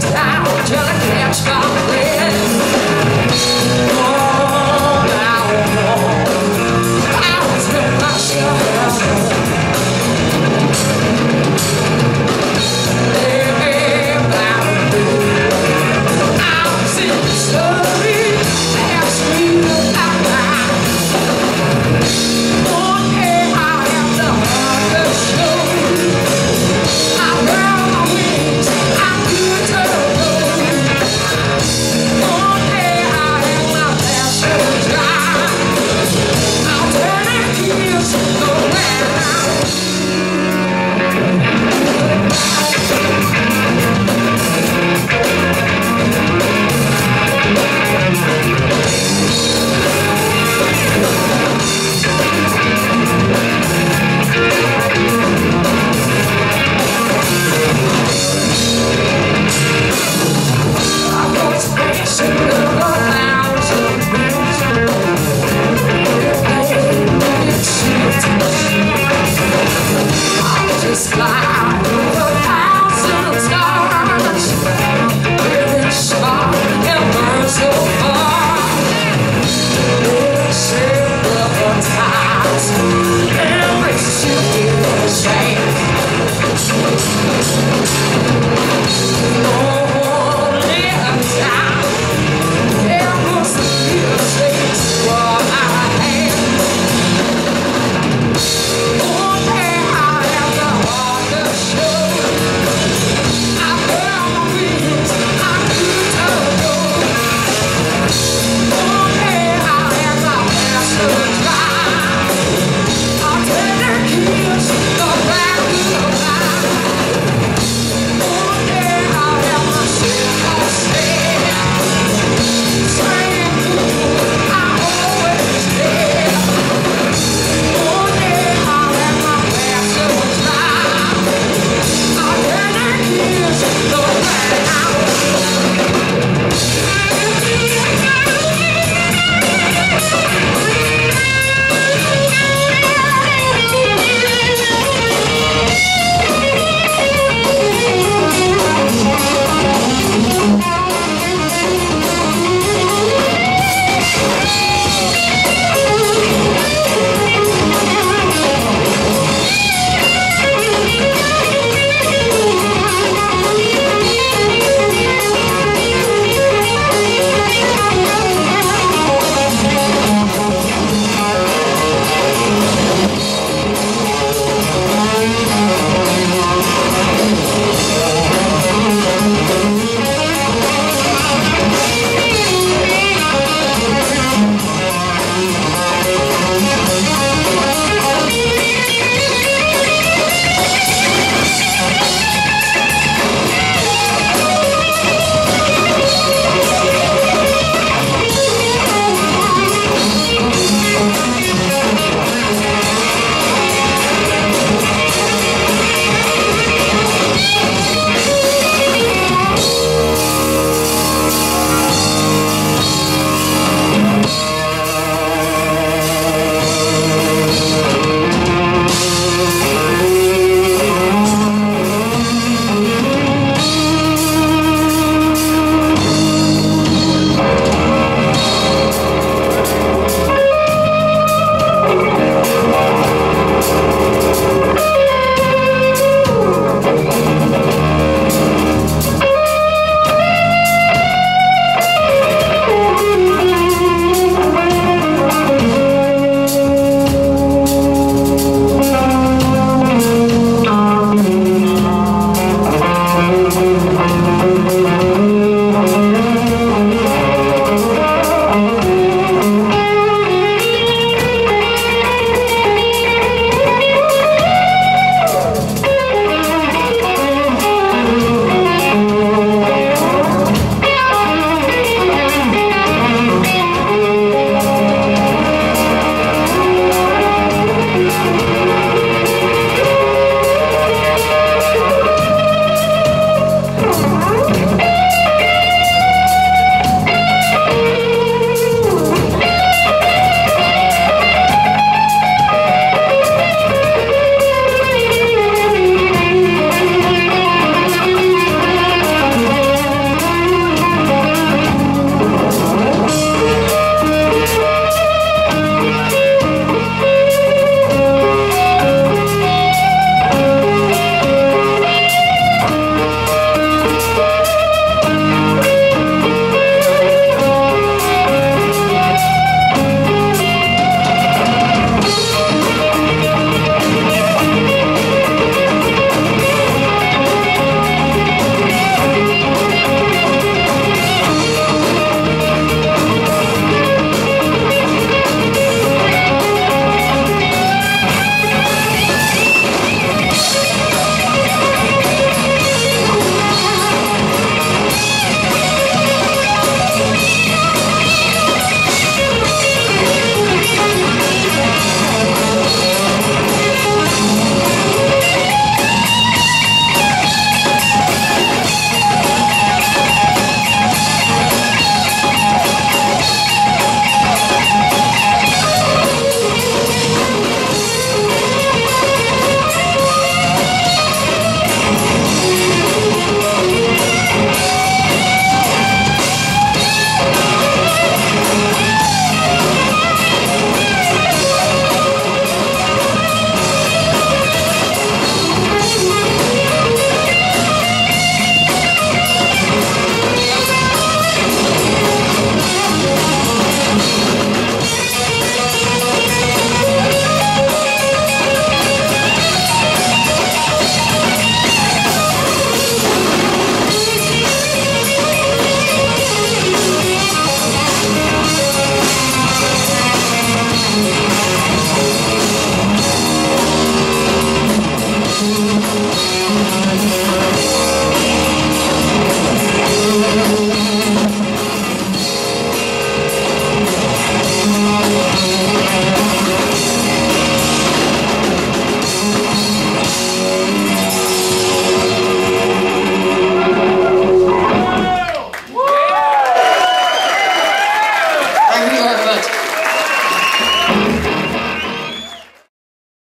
down till I can't stop fly